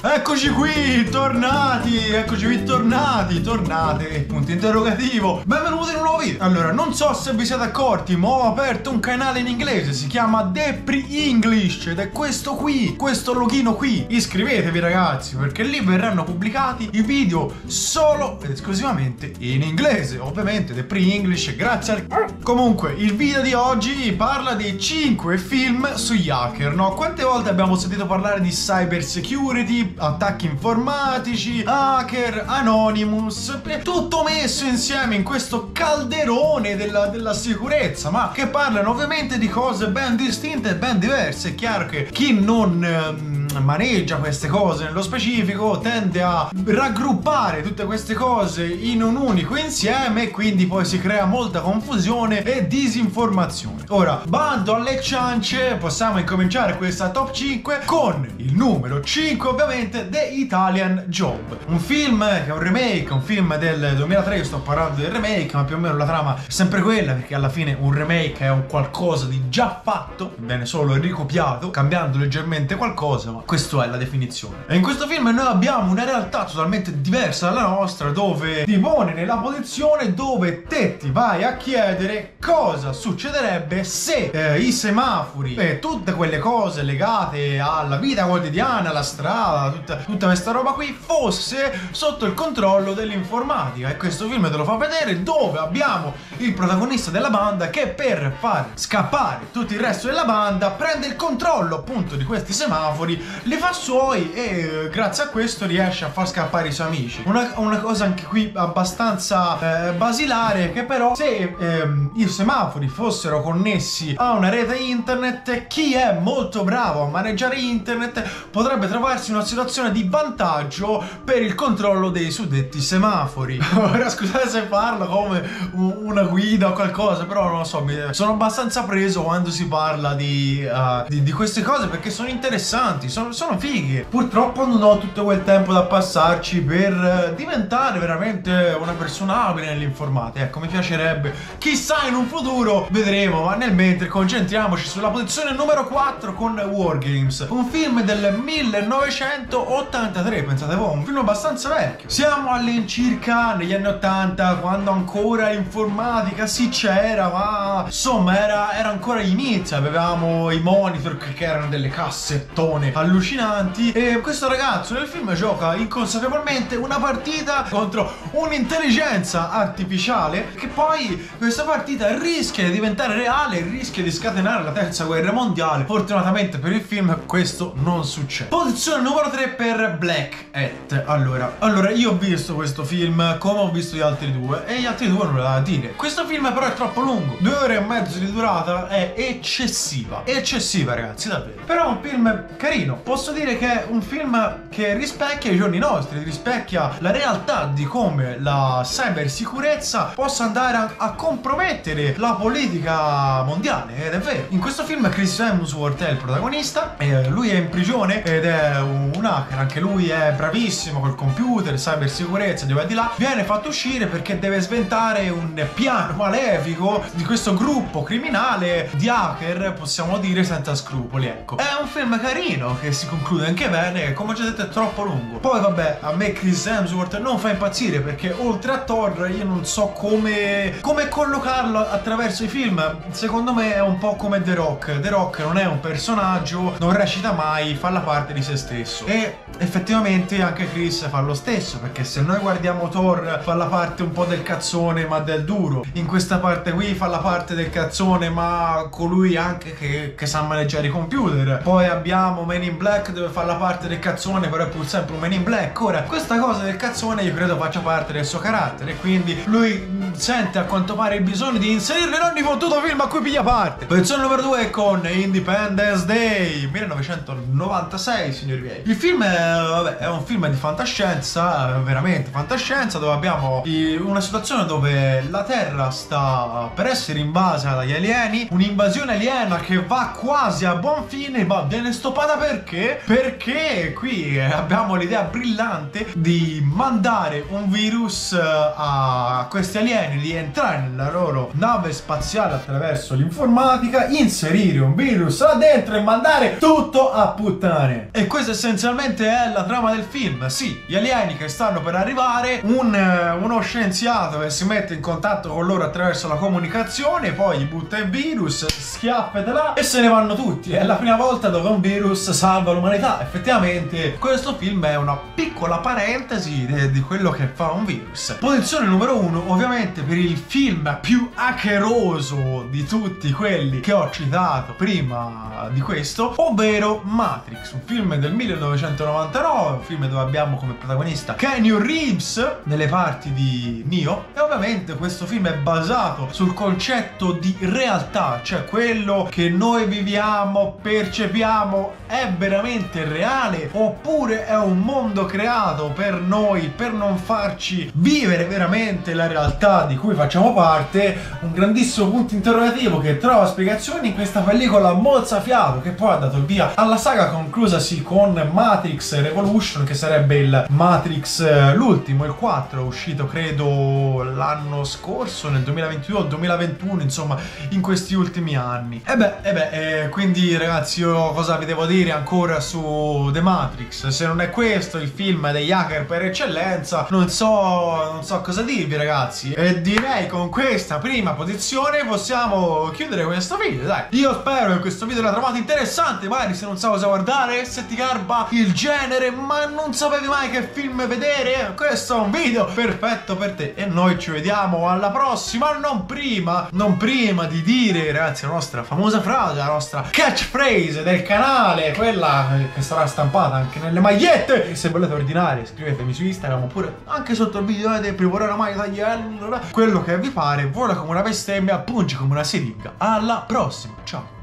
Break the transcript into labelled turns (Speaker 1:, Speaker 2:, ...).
Speaker 1: Eccoci qui, tornati, eccoci qui, tornati, tornate, punto interrogativo. Benvenuti in un nuovo video. Allora, non so se vi siete accorti, ma ho aperto un canale in inglese, si chiama Depri English ed è questo qui, questo logino qui. Iscrivetevi ragazzi, perché lì verranno pubblicati i video solo ed esclusivamente in inglese. Ovviamente Depri English, grazie al... Comunque, il video di oggi parla di 5 film sugli hacker, no? Quante volte abbiamo sentito parlare di cyber security? Attacchi informatici, hacker, anonymous, tutto messo insieme in questo calderone della, della sicurezza, ma che parlano ovviamente di cose ben distinte e ben diverse. È chiaro che chi non... Ehm, maneggia queste cose nello specifico tende a raggruppare tutte queste cose in un unico insieme e quindi poi si crea molta confusione e disinformazione. Ora, bando alle ciance, possiamo incominciare questa top 5 con il numero 5 ovviamente The Italian Job. Un film che è un remake, un film del 2003, sto parlando del remake, ma più o meno la trama è sempre quella perché alla fine un remake è un qualcosa di già fatto, viene solo ricopiato, cambiando leggermente qualcosa, ma questa è la definizione. E in questo film noi abbiamo una realtà totalmente diversa dalla nostra dove ti pone nella posizione dove te ti vai a chiedere cosa succederebbe se eh, i semafori e tutte quelle cose legate alla vita quotidiana, alla strada, tutta, tutta questa roba qui fosse sotto il controllo dell'informatica. E questo film te lo fa vedere dove abbiamo il protagonista della banda che per far scappare tutto il resto della banda prende il controllo appunto di questi semafori li fa suoi e grazie a questo riesce a far scappare i suoi amici. Una, una cosa anche qui abbastanza eh, basilare che però se ehm, i semafori fossero connessi a una rete internet, chi è molto bravo a maneggiare internet potrebbe trovarsi in una situazione di vantaggio per il controllo dei suddetti semafori. Ora scusate se parlo come una guida o qualcosa, però non lo so, sono abbastanza preso quando si parla di, uh, di, di queste cose perché sono interessanti, sono sono, fighi. Purtroppo non ho tutto quel tempo da passarci per eh, diventare veramente una persona abile nell'informatica. Ecco, mi piacerebbe. Chissà in un futuro vedremo, ma nel mentre concentriamoci sulla posizione numero 4 con Wargames, un film del 1983, pensate voi, un film abbastanza vecchio. Siamo all'incirca negli anni 80, quando ancora l'informatica si c'era, ma insomma era, era ancora inizio, avevamo i monitor che erano delle cassettone allucinanti allucinanti e questo ragazzo nel film gioca inconsapevolmente una partita contro un'intelligenza artificiale che poi questa partita rischia di diventare reale, rischia di scatenare la terza guerra mondiale. Fortunatamente per il film questo non succede. Posizione numero 3 per Black Hat. Allora, allora io ho visto questo film come ho visto gli altri due e gli altri due non lo da dire. Questo film però è troppo lungo. Due ore e mezzo di durata è eccessiva. Eccessiva ragazzi, davvero. Però è un film carino posso dire che è un film che rispecchia i giorni nostri, rispecchia la realtà di come la cybersicurezza possa andare a, a compromettere la politica mondiale, ed è vero. In questo film Chris Hemsworth è il protagonista, lui è in prigione ed è un, un hacker, anche lui è bravissimo col computer, cybersicurezza, di qua e di là, viene fatto uscire perché deve sventare un piano malefico di questo gruppo criminale di hacker, possiamo dire senza scrupoli, ecco. È un film carino che si conclude anche bene, come ho già detto è troppo lungo. Poi vabbè, a me Chris Hemsworth non fa impazzire perché oltre a Thor io non so come, come collocarlo attraverso i film. Secondo me è un po' come The Rock. The Rock non è un personaggio, non recita mai, fa la parte di se stesso. E effettivamente anche Chris fa lo stesso, perché se noi guardiamo Thor fa la parte un po' del cazzone ma del duro. In questa parte qui fa la parte del cazzone ma colui anche che, che sa maneggiare i computer. Poi abbiamo Man in Black deve fare la parte del cazzone, però è pur sempre un Man in Black. Ora, questa cosa del cazzone io credo faccia parte del suo carattere, quindi lui sente a quanto pare il bisogno di inserirlo in ogni fottuto film a cui piglia parte. Posizione numero 2 con Independence Day 1996, signori miei. Il film è, vabbè, è un film di fantascienza, veramente fantascienza, dove abbiamo una situazione dove la Terra sta per essere invasa dagli alieni, un'invasione aliena che va quasi a buon fine, ma viene stoppata perché? perché? Qui abbiamo l'idea brillante di mandare un virus eh, a questi alieni, di entrare nella loro nave spaziale attraverso l'informatica, inserire un virus là dentro e mandare tutto a puttane. E questa essenzialmente è la trama del film. Sì, gli alieni che stanno per arrivare, un, eh, uno scienziato che si mette in contatto con loro attraverso la comunicazione, poi gli butta il virus, là e se ne vanno tutti. È la prima volta dove un virus salva l'umanità. Effettivamente questo film è una piccola parentesi di quello che fa un virus. Posizione numero uno, ovviamente per il film più hackeroso di tutti quelli che ho citato prima di questo, ovvero Matrix, un film del 1999, un film dove abbiamo come protagonista Kenny Reeves nelle parti di Neo. E ovviamente questo film è basato sul concetto di realtà, cioè quello che noi viviamo, percepiamo è veramente reale oppure è un mondo creato per noi per non farci vivere veramente la realtà di cui facciamo parte, un grandissimo punto interrogativo che trova spiegazioni in questa pellicola mozzafiato che poi ha dato il via alla saga conclusasi con Matrix Revolution che sarebbe il Matrix eh, l'ultimo, il 4 uscito credo l'anno scorso nel 2022 o 2021 insomma in questi ultimi anni. E beh, e beh eh, quindi ragazzi io cosa vi devo dire ancora su The Matrix? Se non è questo il film degli hacker per eccellenza non so non so cosa dirvi ragazzi e direi con questa prima posizione possiamo chiudere questo video dai. Io spero che questo video l'avete trovato interessante magari se non sa cosa guardare se ti garba il genere ma non sapevi mai che film vedere? Questo è un video perfetto per te e noi ci vediamo alla prossima non prima non prima di dire ragazzi la nostra famosa frase la nostra catchphrase del canale quella che sarà stampata anche nelle magliette. E se volete ordinare scrivetemi su Instagram oppure anche sotto il video vedete preparare mai tagliello quello che vi pare vola come una bestemmia punge come una siringa alla prossima ciao